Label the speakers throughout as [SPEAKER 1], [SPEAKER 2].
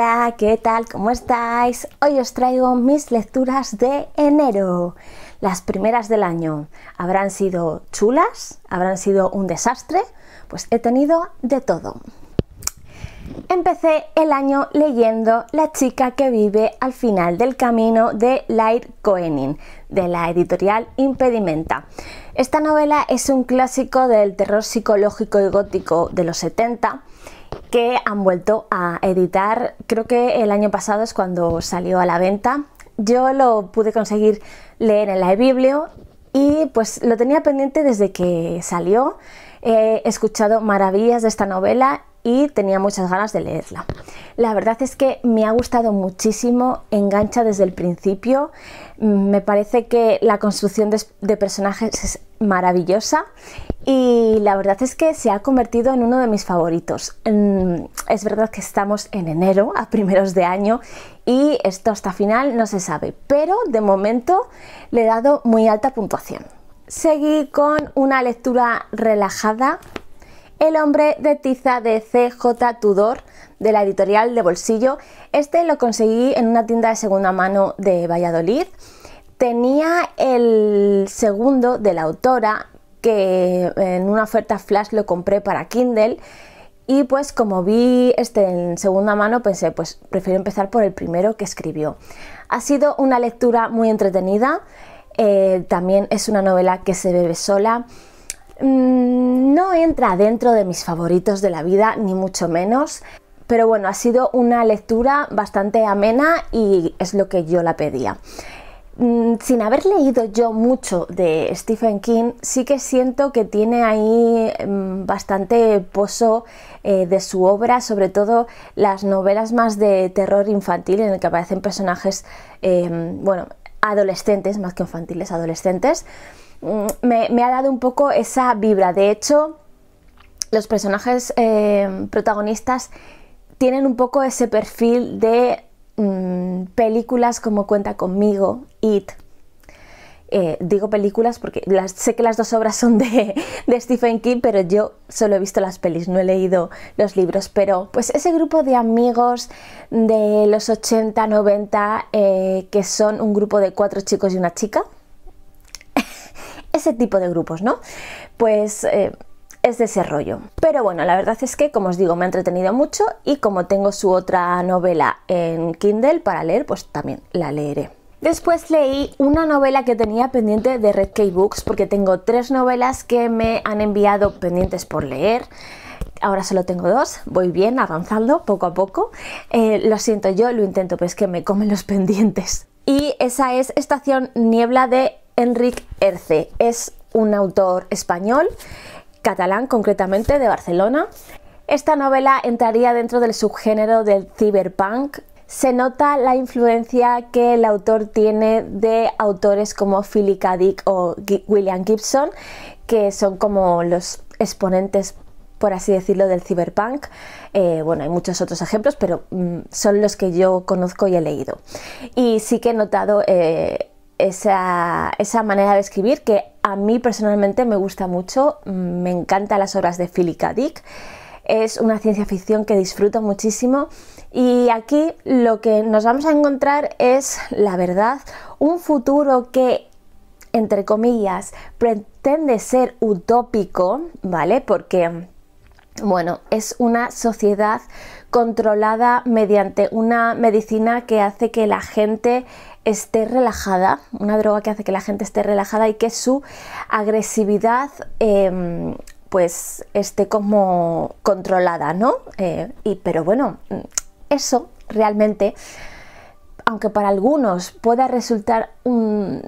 [SPEAKER 1] Hola, ¿qué tal? ¿Cómo estáis? Hoy os traigo mis lecturas de enero. Las primeras del año. ¿Habrán sido chulas? ¿Habrán sido un desastre? Pues he tenido de todo. Empecé el año leyendo La chica que vive al final del camino de Lair Koenig, de la editorial Impedimenta. Esta novela es un clásico del terror psicológico y gótico de los 70 que han vuelto a editar, creo que el año pasado es cuando salió a la venta. Yo lo pude conseguir leer en la eBiblio y pues lo tenía pendiente desde que salió. He escuchado maravillas de esta novela y tenía muchas ganas de leerla. La verdad es que me ha gustado muchísimo, engancha desde el principio, me parece que la construcción de, personajes es maravillosa y la verdad es que se ha convertido en uno de mis favoritos. Mm, es verdad que estamos en enero, a primeros de año, y esto hasta final no se sabe, pero de momento le he dado muy alta puntuación. Seguí con una lectura relajada, El hombre de tiza de CJ Tudor, de la editorial de Bolsillo. Este lo conseguí en una tienda de segunda mano de Valladolid. Tenía el segundo de la autora, que en una oferta flash lo compré para Kindle. Y pues como vi este en segunda mano, pensé, pues prefiero empezar por el primero que escribió. Ha sido una lectura muy entretenida. Eh, también es una novela que se bebe sola. Mm, no entra dentro de mis favoritos de la vida, ni mucho menos. Pero bueno, ha sido una lectura bastante amena y es lo que yo la pedía. Mm, sin haber leído yo mucho de Stephen King, sí que siento que tiene ahí mm, bastante pozo eh, de su obra, sobre todo las novelas más de terror infantil en el que aparecen personajes, em, bueno, adolescentes, más que infantiles, adolescentes. Mm, me, ha dado un poco esa vibra. De hecho, los personajes em, protagonistas tienen un poco ese perfil de Mm, películas como Cuenta conmigo, It. Eh, digo películas porque sé que las dos obras son de, Stephen King, pero yo solo he visto las pelis, no he leído los libros. Pero pues ese grupo de amigos de los 80, 90, eh, que son un grupo de cuatro chicos y una chica, ese tipo de grupos, ¿no? Pues eh, es de ese rollo. Pero bueno, la verdad es que, como os digo, me ha entretenido mucho y como tengo su otra novela en Kindle para leer, pues también la leeré. Después leí una novela que tenía pendiente de Red Books porque tengo tres novelas que me han enviado pendientes por leer. Ahora solo tengo dos, voy bien, avanzando poco a poco. Eh, lo siento yo, lo intento, pero es que me comen los pendientes. Y esa es Estación Niebla de Enric Erce. Es un autor español catalán concretamente de Barcelona. Esta novela entraría dentro del subgénero del cyberpunk. Se nota la influencia que el autor tiene de autores como Philip K. Dick o William Gibson, que son como los exponentes por así decirlo, del cyberpunk. Eh, bueno, hay muchos otros ejemplos, pero mm, son los que yo conozco y he leído. Y sí que he notado eh, esa, manera de escribir que a mí personalmente me gusta mucho, me encantan las obras de Philip K. Dick, es una ciencia ficción que disfruto muchísimo y aquí lo que nos vamos a encontrar es, la verdad, un futuro que, entre comillas, pretende ser utópico, ¿vale? Porque, bueno, es una sociedad controlada mediante una medicina que hace que la gente esté relajada, una droga que hace que la gente esté relajada y que su agresividad em, pues esté como controlada, ¿no? Eh, y, pero bueno, eso realmente, aunque para algunos pueda resultar un,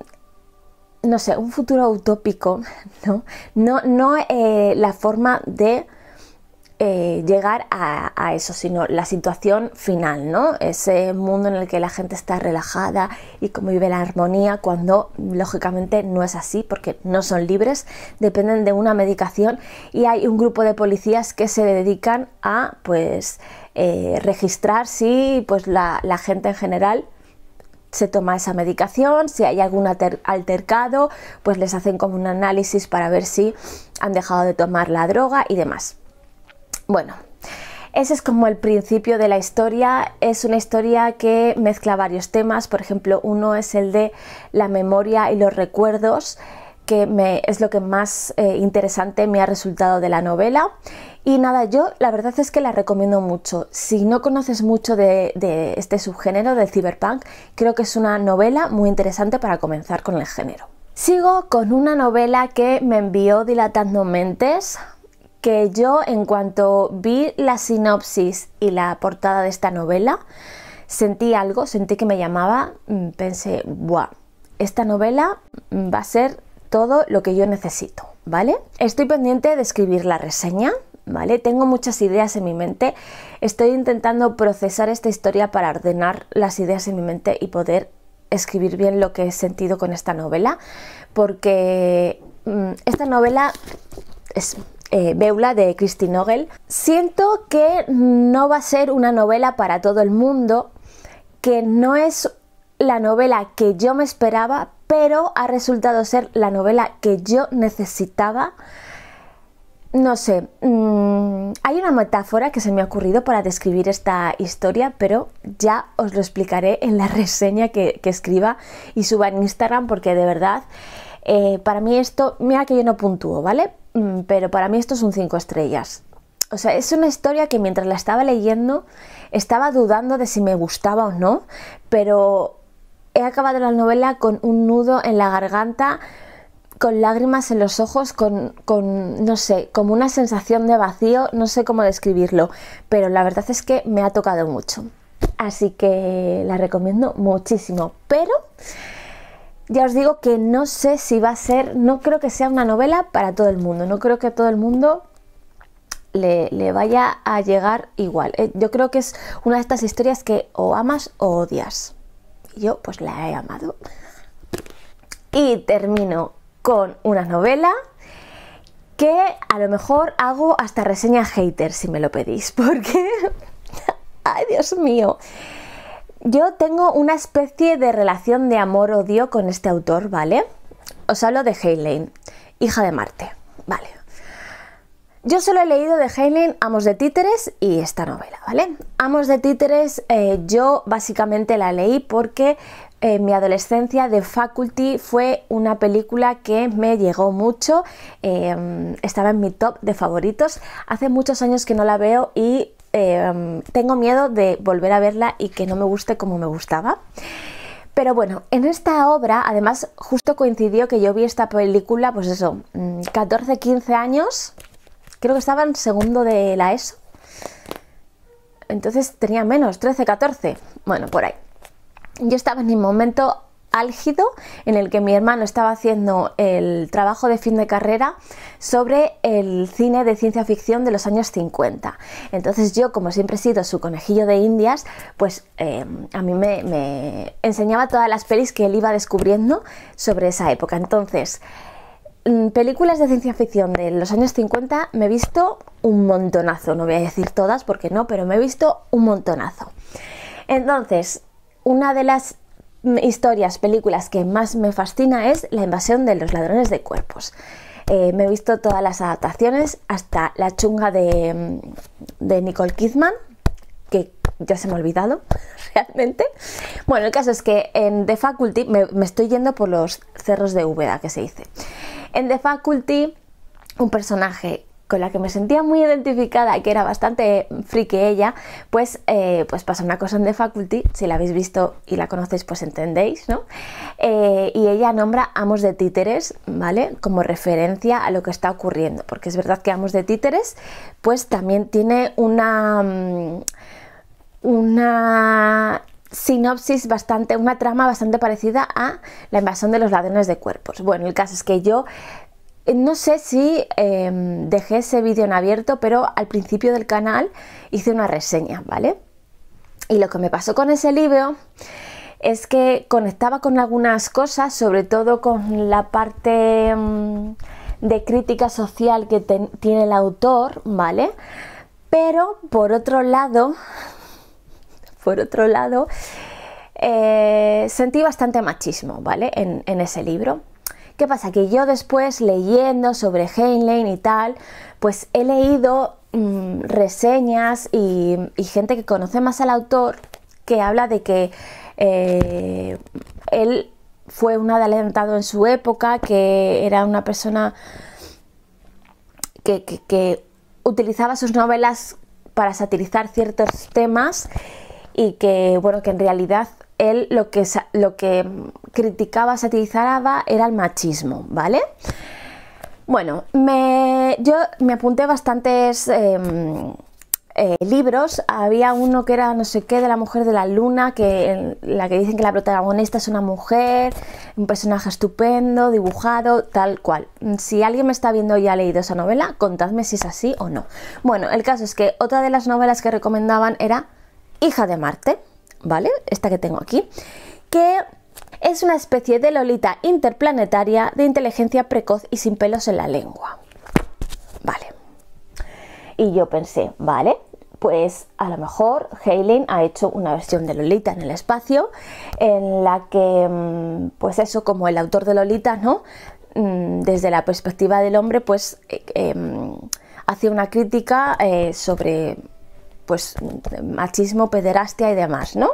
[SPEAKER 1] no sé, un futuro utópico, ¿no? No, no eh, la forma de eh, llegar a, eso, sino la situación final, ¿no? Ese mundo en el que la gente está relajada y como vive la armonía, cuando lógicamente no es así, porque no son libres, dependen de una medicación y hay un grupo de policías que se dedican a, pues, eh, registrar si, pues, la, la gente en general se toma esa medicación, si hay algún altercado, pues les hacen como un análisis para ver si han dejado de tomar la droga y demás. Bueno, Ese es como el principio de la historia. Es una historia que mezcla varios temas. Por ejemplo, uno es el de la memoria y los recuerdos, que es lo que más eh, interesante me ha resultado de la novela. Y nada, yo la verdad es que la recomiendo mucho. Si no conoces mucho de, de este subgénero del cyberpunk, creo que es una novela muy interesante para comenzar con el género. Sigo con una novela que me envió Dilatando Mentes, que yo en cuanto vi la sinopsis y la portada de esta novela, sentí algo, sentí que me llamaba, mm, pensé, ¡buah! Esta novela mm, va a ser todo lo que yo necesito, ¿vale? Estoy pendiente de escribir la reseña, ¿vale? Tengo muchas ideas en mi mente, estoy intentando procesar esta historia para ordenar las ideas en mi mente y poder escribir bien lo que he sentido con esta novela, porque mm, esta novela es eh, Beula de Christine Nogel. Siento que no va a ser una novela para todo el mundo, que no es la novela que yo me esperaba, pero ha resultado ser la novela que yo necesitaba. No sé, mm, hay una metáfora que se me ha ocurrido para describir esta historia, pero ya os lo explicaré en la reseña que, escriba y suba en Instagram, porque de verdad, eh, para mí esto, mira que yo no puntúo, ¿vale? Mm, pero para mí esto es un 5 estrellas. O sea, es una historia que mientras la estaba leyendo estaba dudando de si me gustaba o no, pero he acabado la novela con un nudo en la garganta, con lágrimas en los ojos, con, con, no sé, como una sensación de vacío, no sé cómo describirlo, pero la verdad es que me ha tocado mucho. Así que la recomiendo muchísimo, pero ya os digo que no sé si va a ser, no creo que sea una novela para todo el mundo, no creo que todo el mundo le, vaya a llegar igual. Eh, yo creo que es una de estas historias que o amas o odias. Yo pues la he amado. Y termino con una novela que a lo mejor hago hasta reseña hater si me lo pedís, porque... ¡Ay, Dios mío! Yo tengo una especie de relación de amor-odio con este autor, ¿vale? Os hablo de Heinlein, hija de Marte, ¿vale? Yo solo he leído de Heinlein Amos de Títeres y esta novela, ¿vale? Amos de Títeres eh, yo básicamente la leí porque en eh, mi adolescencia de Faculty fue una película que me llegó mucho, eh, estaba en mi top de favoritos. Hace muchos años que no la veo y Em, tengo miedo de volver a verla y que no me guste como me gustaba. Pero bueno, en esta obra, además, justo coincidió que yo vi esta película, pues eso, 14, mm, 15 años, creo que estaba en segundo de la ESO. Entonces tenía menos, 13, 14, bueno, por ahí. Yo estaba en mi momento álgido en el que mi hermano estaba haciendo el trabajo de fin de carrera sobre el cine de ciencia ficción de los años 50. Entonces yo, como siempre he sido su conejillo de indias, pues eh, a mí me, enseñaba todas las pelis que él iba descubriendo sobre esa época. Entonces, mm, películas de ciencia ficción de los años 50 me he visto un montonazo, no voy a decir todas porque no, pero me he visto un montonazo. Entonces, una de las historias, películas que más me fascina es La invasión de los ladrones de cuerpos. Eh, me he visto todas las adaptaciones, hasta la chunga de, de Nicole Kidman, que ya se me ha olvidado realmente. Bueno, el caso es que en The Faculty, me, me estoy yendo por los cerros de Úbeda, que se dice. En The Faculty, un personaje con la que me sentía muy identificada que era bastante friki ella, pues, eh, pues pasa una cosa en The Faculty, si la habéis visto y la conocéis pues entendéis, ¿no? Eh, y ella nombra Amos de Títeres, ¿vale? Como referencia a lo que está ocurriendo, porque es verdad que Amos de Títeres pues también tiene una... Mm, una sinopsis bastante, una trama bastante parecida a la invasión de los ladrones de cuerpos. Bueno, el caso es que yo no sé si em, dejé ese vídeo en abierto, pero al principio del canal hice una reseña, ¿vale? Y lo que me pasó con ese libro es que conectaba con algunas cosas, sobre todo con la parte em, de crítica social que tiene el autor, ¿vale? Pero por otro lado, por otro lado, eh, sentí bastante machismo, ¿vale? en ese libro. ¿Qué pasa? Que yo después leyendo sobre Heinlein y tal, pues he leído mm, reseñas y, gente que conoce más al autor que habla de que eh, él fue un adelantado en su época, que era una persona que, utilizaba sus novelas para satirizar ciertos temas y que, bueno, que en realidad él lo que, lo que criticaba, satirizaba era el machismo, ¿vale? Bueno, me, yo me apunté bastantes em, eh, libros. Había uno que era no sé qué de la mujer de la luna, que la que dicen que la protagonista es una mujer, un personaje estupendo, dibujado, tal cual. Si alguien me está viendo y ha leído esa novela, contadme si es así o no. Bueno, el caso es que otra de las novelas que recomendaban era Hija de Marte, ¿vale? Esta que tengo aquí, que es una especie de Lolita interplanetaria de inteligencia precoz y sin pelos en la lengua. Vale. Y yo pensé, vale, pues a lo mejor Heinlein ha hecho una versión de Lolita en el espacio en la que, mm, pues eso, como el autor de Lolita, ¿no? Mm, desde la perspectiva del hombre, pues eh, em, hace una crítica eh, sobre pues machismo, pederastia y demás, ¿no?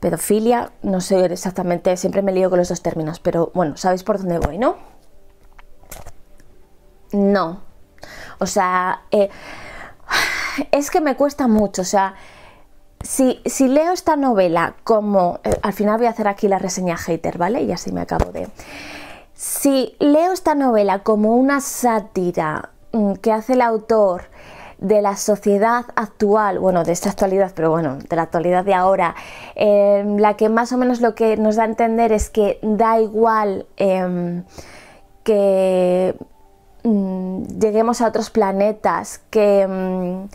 [SPEAKER 1] Pedofilia, no sé exactamente, siempre me lío con los dos términos, pero bueno, sabéis por dónde voy, ¿no? No. O sea, eh, es que me cuesta mucho, o sea, si, leo esta novela como, eh, al final voy a hacer aquí la reseña hater, ¿vale? Y así me acabo de... Si leo esta novela como una sátira mm, que hace el autor de la sociedad actual, bueno, de esta actualidad, pero bueno, de la actualidad de ahora, em, la que más o menos lo que nos da a entender es que da igual em, que mm, lleguemos a otros planetas, que, mm,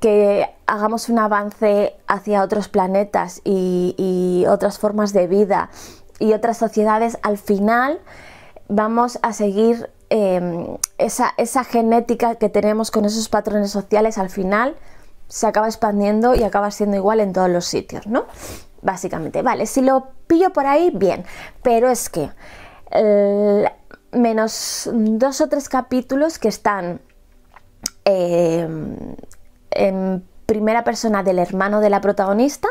[SPEAKER 1] que hagamos un avance hacia otros planetas y otras formas de vida y otras sociedades, al final vamos a seguir Em, esa, esa genética que tenemos con esos patrones sociales al final se acaba expandiendo y acaba siendo igual en todos los sitios, ¿no? Básicamente, vale, si lo pillo por ahí, bien, pero es que menos dos o tres capítulos que están em, en primera persona del hermano de la protagonista,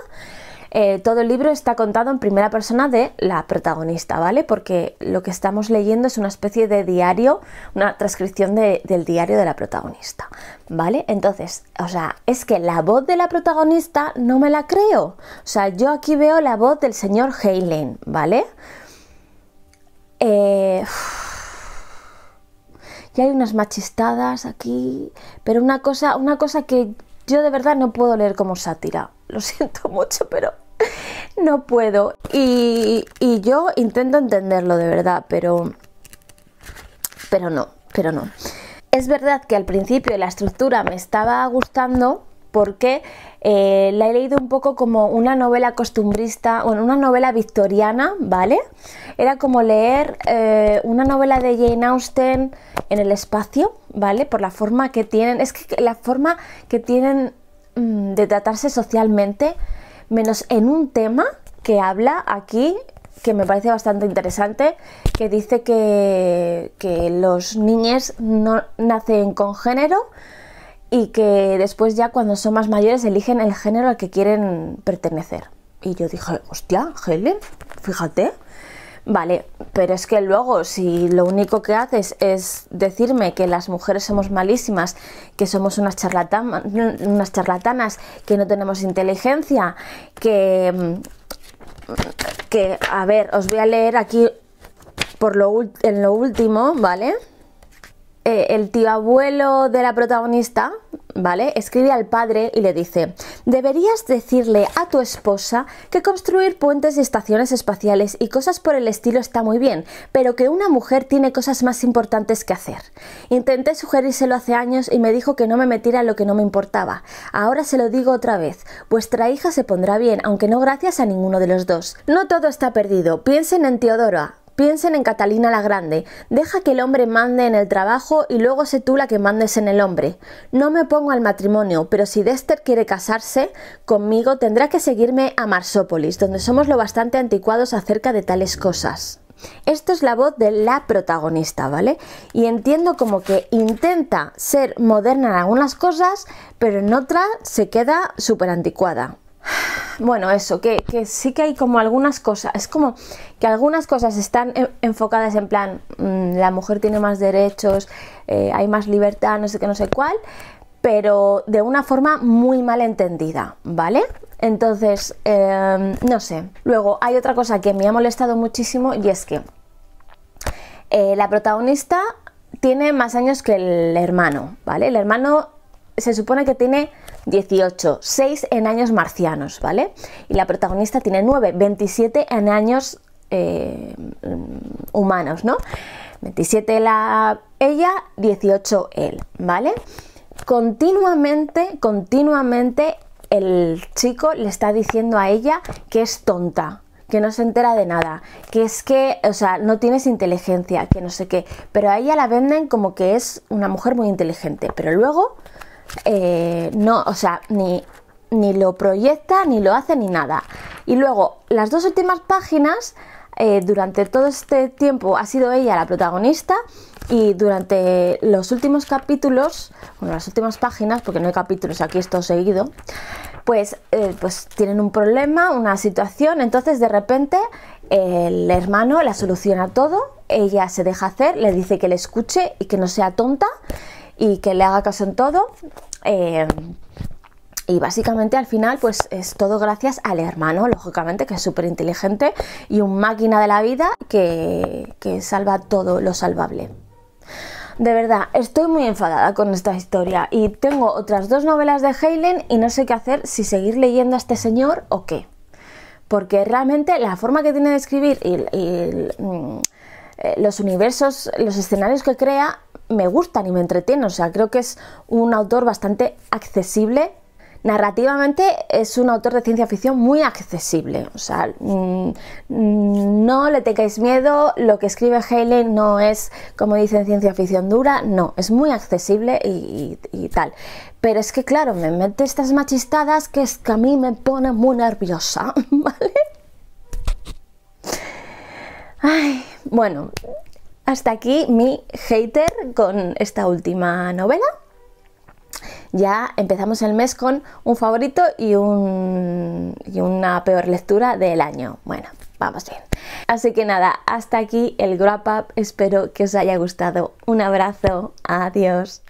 [SPEAKER 1] eh, todo el libro está contado en primera persona de la protagonista, ¿vale? Porque lo que estamos leyendo es una especie de diario, una transcripción del diario de la protagonista, ¿vale? Entonces, o sea, es que la voz de la protagonista no me la creo. O sea, yo aquí veo la voz del señor Heinlein, ¿vale? Eh, y hay unas machistadas aquí, pero una cosa, una cosa que yo de verdad no puedo leer como sátira. Lo siento mucho, pero no puedo. Y, yo intento entenderlo de verdad, pero, pero no, pero no. Es verdad que al principio la estructura me estaba gustando porque eh, la he leído un poco como una novela costumbrista, bueno, una novela victoriana, ¿vale? Era como leer eh, una novela de Jane Austen en el espacio, ¿vale? Por la forma que tienen, es que la forma que tienen mm, de tratarse socialmente menos en un tema que habla aquí que me parece bastante interesante, que dice que, los niños no nacen con género y que después ya cuando son más mayores eligen el género al que quieren pertenecer. Y yo dije, hostia, Helen, fíjate, Vale, pero es que luego si lo único que haces es decirme que las mujeres somos malísimas, que somos unas, unas charlatanas, que no tenemos inteligencia, que, que, a ver, os voy a leer aquí por lo, en lo último, ¿vale? Eh, el tío abuelo de la protagonista, ¿vale? Escribe al padre y le dice, deberías decirle a tu esposa que construir puentes y estaciones espaciales y cosas por el estilo está muy bien, pero que una mujer tiene cosas más importantes que hacer. Intenté sugerírselo hace años y me dijo que no me metiera en lo que no me importaba. Ahora se lo digo otra vez, vuestra hija se pondrá bien, aunque no gracias a ninguno de los dos. No todo está perdido, piensen en Teodora, Piensen en Catalina la Grande. Deja que el hombre mande en el trabajo y luego sé tú la que mandes en el hombre. No me pongo al matrimonio, pero si Dexter quiere casarse conmigo tendrá que seguirme a Marsópolis, donde somos lo bastante anticuados acerca de tales cosas. esto es la voz de la protagonista, ¿vale? Y entiendo como que intenta ser moderna en algunas cosas, pero en otras se queda súper anticuada. Bueno, eso, que, sí que hay como algunas cosas, es como que algunas cosas están enfocadas en plan, mm, la mujer tiene más derechos, eh, hay más libertad, no sé qué, no sé cuál, pero de una forma muy mal entendida, ¿vale? Entonces, em, no sé. Luego, hay otra cosa que me ha molestado muchísimo y es que eh, la protagonista tiene más años que el hermano, ¿vale? El hermano se supone que tiene 18, 6 en años marcianos, ¿vale? Y la protagonista tiene 9, 27 en años humanos, ¿no? 27 la, ella, 18 él, ¿vale? continuamente, continuamente el chico le está diciendo a ella que es tonta, que no se entera de nada, que es que, o sea, no tienes inteligencia, que no sé qué, pero a ella la venden como que es una mujer muy inteligente, pero luego eh, no, o sea, ni, ni lo proyecta, ni lo hace, ni nada. Y luego, las dos últimas páginas, eh, durante todo este tiempo ha sido ella la protagonista y durante los últimos capítulos, bueno, las últimas páginas, porque no hay capítulos, aquí esto seguido, pues, eh, pues tienen un problema, una situación, entonces de repente el hermano la soluciona todo, ella se deja hacer, le dice que le escuche y que no sea tonta y que le haga caso en todo. Eh, y básicamente al final pues es todo gracias al hermano, lógicamente, que es súper inteligente y un máquina de la vida que, que salva todo lo salvable. De verdad, estoy muy enfadada con esta historia y tengo otras dos novelas de Helen y no sé qué hacer, si seguir leyendo a este señor o qué. Porque realmente la forma que tiene de escribir y, mm, eh, los universos, los escenarios que crea, me gustan y me entretienen. O sea, creo que es un autor bastante accesible narrativamente es un autor de ciencia ficción muy accesible. O sea, mm, no le tengáis miedo, lo que escribe Haley no es, como dicen, ciencia ficción dura, no, es muy accesible y, tal. Pero es que, claro, me mete estas machistadas que es que a mí me pone muy nerviosa, ¿vale? Ay, bueno, hasta aquí mi hater con esta última novela ya empezamos el mes con un favorito y, una peor lectura del año. Bueno, vamos bien. Así que nada, hasta aquí el wrap up. Espero que os haya gustado. Un abrazo. Adiós.